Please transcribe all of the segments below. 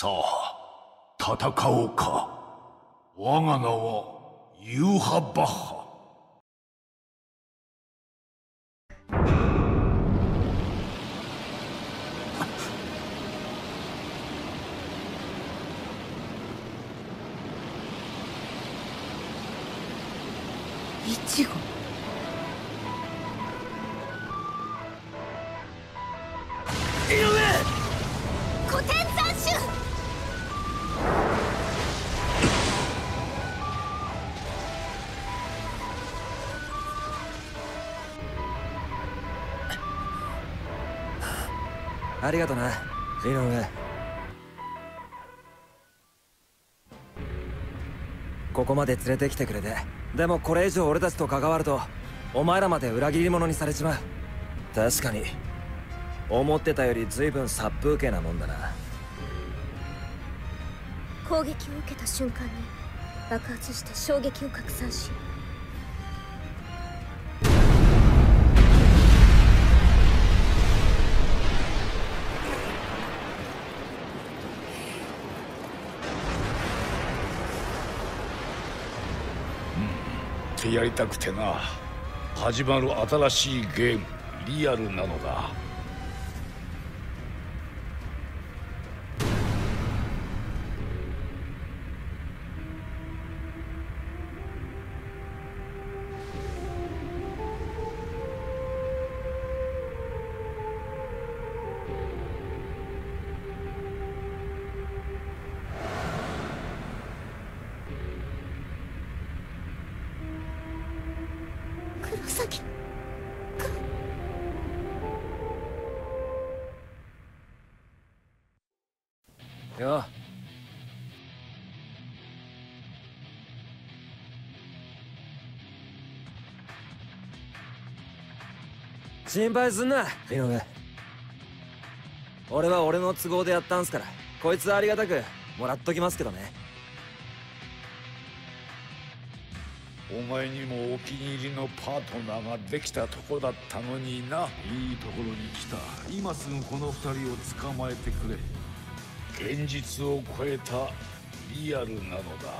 さあ戦おうか。我が名はユーハ・バッハ。イチゴ？ありがとな。井上ここまで連れてきてくれて。でもこれ以上俺たちと関わるとお前らまで裏切り者にされちまう。確かに。思ってたより随分殺風景なもんだな。攻撃を受けた瞬間に爆発して衝撃を拡散してやりたくてな。始まる新しいゲームリアルなのだ。よ。心配すんな。井上。俺は俺の都合でやったんすから。こいつはありがたくもらっときますけどね。お前にもお気に入りのパートナーができたとこだったのにな。いいところに来た。今すぐこの二人を捕まえてくれ現実を超えたリアルなのだ。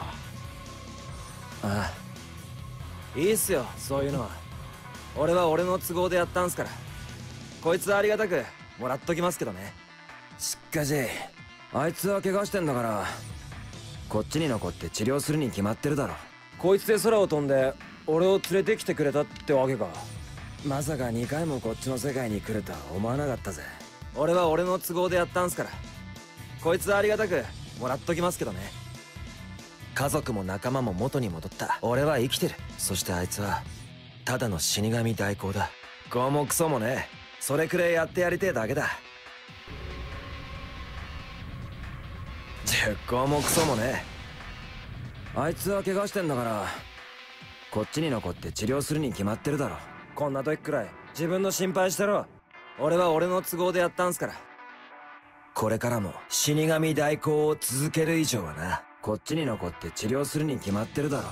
ああ。いいっすよそういうのは。俺は俺の都合でやったんすから。こいつはありがたくもらっときますけどね。しかしあいつは怪我してんだからこっちに残って治療するに決まってるだろこいつで空を飛んで俺を連れてきてくれたってわけか。まさか2回もこっちの世界に来るとは思わなかったぜ。俺は俺の都合でやったんすからこいつはありがたくもらっときますけどね。家族も仲間も元に戻った。俺は生きてる。そしてあいつはただの死神代行だ。拷もクソもね。それくらいやってやりてえだけだ。10個もクソもね。あいつは怪我してんだからこっちに残って治療するに決まってるだろ。こんな時くらい自分の心配してろ。俺は俺の都合でやったんすから。これからも死神代行を続ける以上はなこっちに残って治療するに決まってるだろ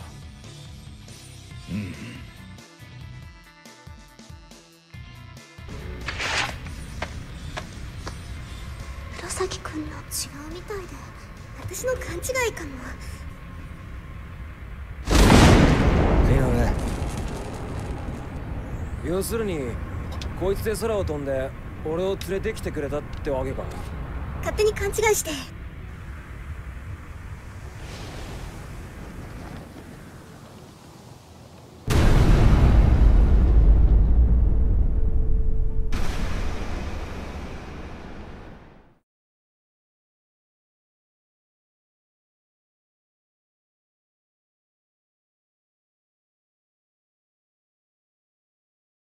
黒崎くんの違うみたいで私の勘違いかも。井上要するにこいつで空を飛んで俺を連れてきてくれたってわけか勝手に勘違いして。